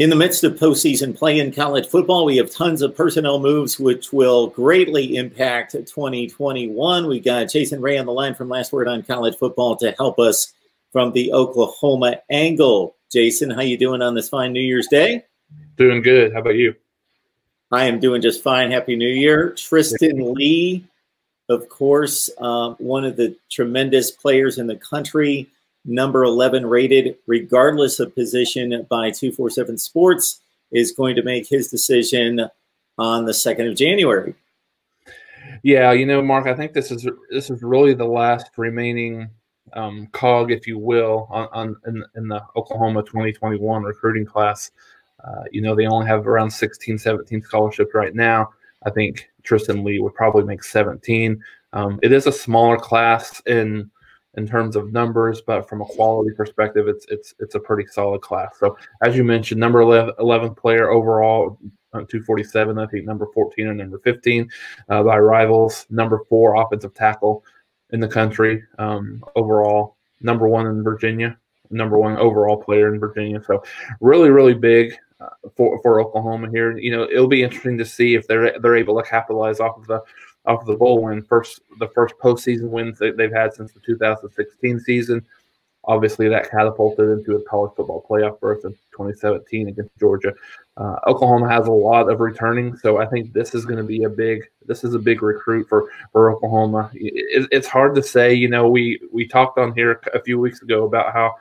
In the midst of postseason play in college football, we have tons of personnel moves which will greatly impact 2021. We got Jason Ray on the line from Last Word on College Football to help us from the Oklahoma angle. Jason, how you doing on this fine New Year's Day? Doing good. How about you? I am doing just fine. Happy New Year. Tristan Leigh, of course, uh, one of the tremendous players in the country number 11 rated, regardless of position, by 247 Sports, is going to make his decision on the 2nd of January. Yeah, you know, Mark, I think this is this is really the last remaining um, cog, if you will, on, on in, in, the Oklahoma 2021 recruiting class. Uh, you know, they only have around 16, 17 scholarships right now. I think Tristan Leigh would probably make 17. Um, it is a smaller class in in terms of numbers, but from a quality perspective, it's it's it's a pretty solid class. So as you mentioned, number 11, 11th player overall, uh, 247. I think number 14 and number 15 uh, by rivals. Number four offensive tackle in the country um, overall. Number one in Virginia. Number one overall player in Virginia. So really, really big. Uh, for, for Oklahoma here, you know, it'll be interesting to see if they're they're able to capitalize off of the off of the bowl win, first the first postseason wins that they've had since the 2016 season. Obviously, that catapulted into a college football playoff berth in 2017 against Georgia. Uh, Oklahoma has a lot of returning, so I think this is going to be a big this is a big recruit for for Oklahoma. It, it's hard to say. You know, we we talked on here a few weeks ago about how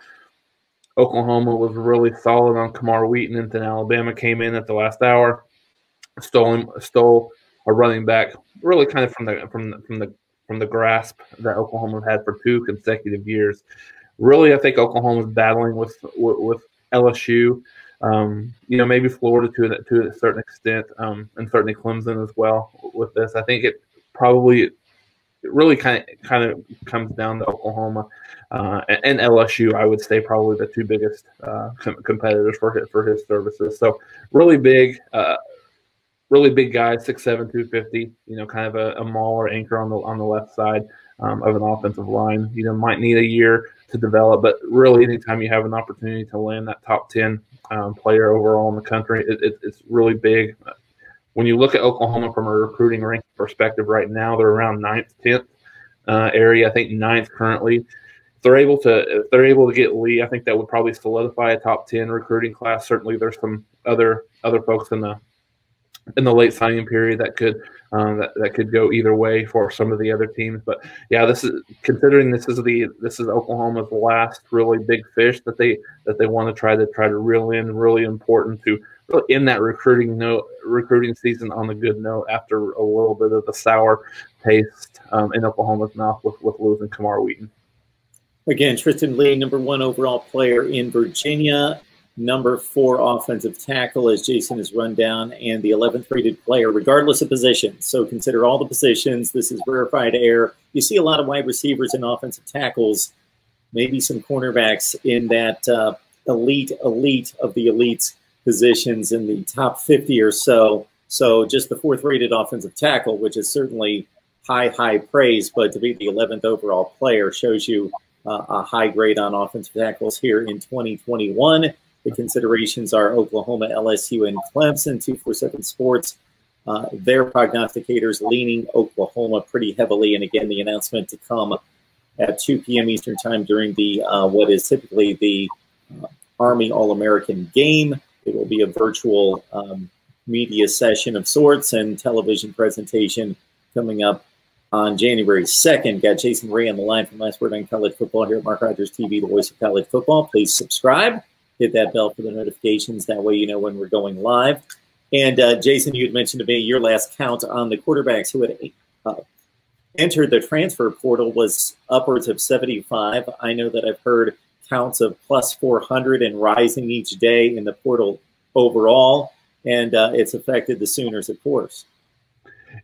Oklahoma was really solid on Camar Wheaton, and then Alabama came in at the last hour, stole him, stole a running back, really kind of from the from the, from the from the grasp that Oklahoma had for two consecutive years. Really, I think Oklahoma is battling with with, LSU. Um, you know, maybe Florida to to a certain extent, um, and certainly Clemson as well. With this, I think it probably it really kind of kind of comes down to Oklahoma uh, and, and, LSU. I would say probably the two biggest uh, com- competitors for his, for his services. So really big. Uh, really big guy, 6'7", 250, you know, kind of a, a mauler anchor on the on the left side um, of an offensive line. You know, might need a year to develop, but really anytime you have an opportunity to land that top 10 um, player overall in the country, it, it, it's really big. When you look at Oklahoma from a recruiting rank perspective right now, they're around ninth, 10th uh, area. I think ninth currently. If they're able to they're able to get Leigh, I think that would probably solidify a top 10 recruiting class. Certainly there's some other other folks in the in the late signing period that could um, that, that could go either way for some of the other teams. But yeah, this is considering this is the this is Oklahoma's last really big fish that they that they want to try to try to reel in. Really important to in that recruiting note recruiting season on a good note after a little bit of the sour taste um, in Oklahoma's mouth with, with losing Camar Wheaton. Again, Tristan Leigh, number one overall player in Virginia number four offensive tackle, as Jason has run down, and the 11th rated player, regardless of position. So consider all the positions. This is rarefied air. You see a lot of wide receivers and offensive tackles, maybe some cornerbacks in that uh, elite, elite of the elites positions in the top 50 or so. So just the fourth rated offensive tackle, which is certainly high, high praise, but to be the 11th overall player shows you uh, a high grade on offensive tackles here in 2021. The considerations are Oklahoma, LSU, and Clemson. 247 Sports, uh, their prognosticators leaning Oklahoma pretty heavily. And again, the announcement to come at 2 p.m. Eastern Time during the uh, what is typically the uh, Army All American game. It will be a virtual um, media session of sorts and television presentation coming up on January 2nd. Got Jason Ray on the line from Last Word on College Football here at Mark Rogers TV, the voice of college football. Please subscribe hit that bell for the notifications. That way you know when we're going live. And uh, Jason, you had mentioned to me your last count on the quarterbacks who had uh, entered the transfer portal was upwards of 75. I know that I've heard counts of plus 400 and rising each day in the portal overall, and uh, it's affected the Sooners, of course.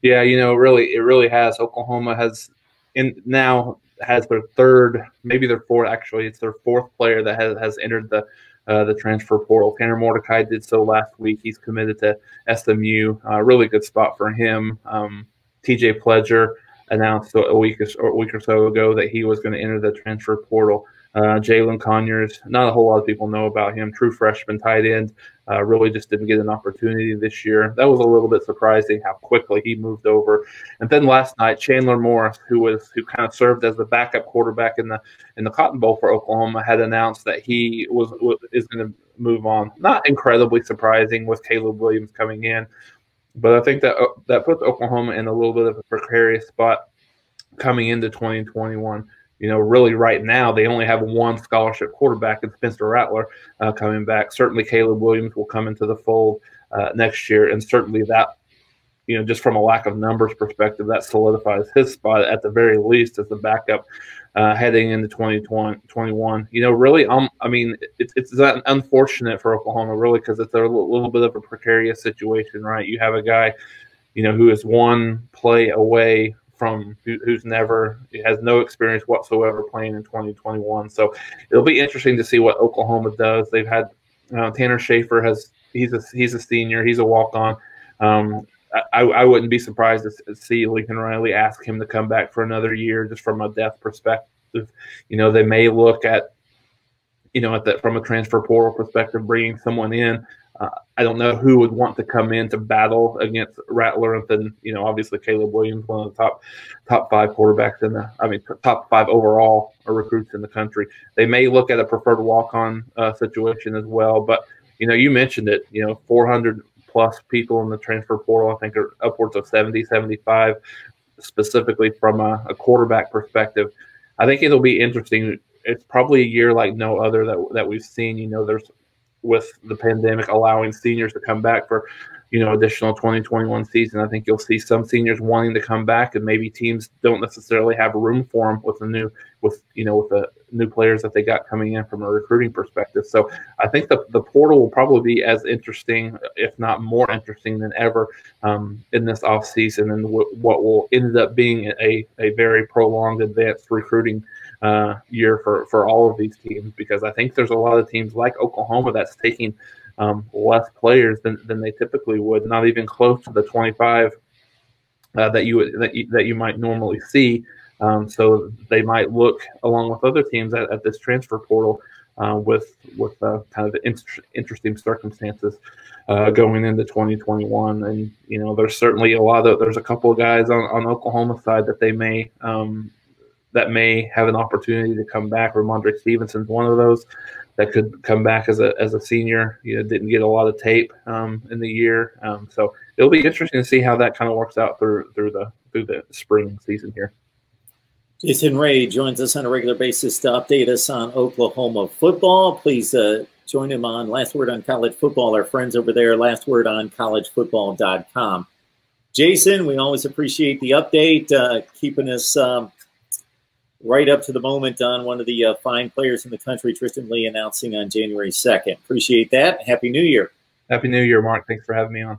Yeah, you know, really, it really has. Oklahoma has in now has their third, maybe their fourth. Actually, it's their fourth player that has has entered the uh, the transfer portal. Tanner Mordecai did so last week. He's committed to SMU. Uh, really good spot for him. Um, TJ Pledger announced a week or, a week or so ago that he was going to enter the transfer portal. Uh, Jalin Conyers, not a whole lot of people know about him. True freshman tight end, uh, really just didn't get an opportunity this year. That was a little bit surprising how quickly he moved over. And then last night, Chandler Morris, who was who kind of served as the backup quarterback in the in the Cotton Bowl for Oklahoma, had announced that he was, was is going to move on. Not incredibly surprising with Caleb Williams coming in, but I think that uh, that puts Oklahoma in a little bit of a precarious spot coming into 2021 you know, really right now they only have one scholarship quarterback in Spencer Rattler uh, coming back. Certainly, Caleb Williams will come into the fold uh, next year, and certainly that, you know, just from a lack of numbers perspective, that solidifies his spot at the very least as the backup uh, heading into 2021. You know, really, um, I mean, it's it's unfortunate for Oklahoma, really, because it's a little bit of a precarious situation, right? You have a guy, you know, who is one play away from who, who's never has no experience whatsoever playing in 2021. So it'll be interesting to see what Oklahoma does. They've had uh, Tanner Schafer has he's a he's a senior. He's a walk on. Um, I, I wouldn't be surprised to see Lincoln Riley ask him to come back for another year, just from a depth perspective. You know, they may look at, you know, at that from a transfer portal perspective, bringing someone in uh, I don't know who would want to come in to battle against Rattler, and then you know obviously Caleb Williams, one of the top top five quarterbacks in the, I mean top five overall recruits in the country. They may look at a preferred walk on uh, situation as well, but you know you mentioned it. You know 400 plus people in the transfer portal. I think are upwards of 70, 75, specifically from a, a quarterback perspective. I think it'll be interesting. It's probably a year like no other that that we've seen. You know, there's with the pandemic allowing seniors to come back for you know additional 2021 season i think you'll see some seniors wanting to come back and maybe teams don't necessarily have room for them with the new with you know with the new players that they got coming in from a recruiting perspective so i think the, the portal will probably be as interesting if not more interesting than ever um, in this off season and w- what will end up being a, a very prolonged advanced recruiting uh, year for for all of these teams because I think there's a lot of teams like Oklahoma that's taking um, less players than, than they typically would, not even close to the 25 uh, that you would, that you, that you might normally see. Um, so they might look along with other teams at, at this transfer portal uh, with with uh, kind of inter- interesting circumstances uh, going into 2021. And you know, there's certainly a lot of there's a couple of guys on, on Oklahoma side that they may um, that may have an opportunity to come back. Rhamondre Stevenson's one of those that could come back as a as a senior. You know, didn't get a lot of tape um, in the year, um, so it'll be interesting to see how that kind of works out through through the through the spring season here. Jason Ray joins us on a regular basis to update us on Oklahoma football. Please uh, join him on Last Word on College Football. Our friends over there, Last Word on collegefootball.com. Jason, we always appreciate the update, uh, keeping us um, right up to the moment on one of the uh, fine players in the country, Tristan Leigh, announcing on January 2nd. Appreciate that. Happy New Year. Happy New Year, Mark. Thanks for having me on.